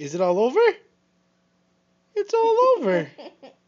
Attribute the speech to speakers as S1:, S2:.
S1: Is it all over? It's all over.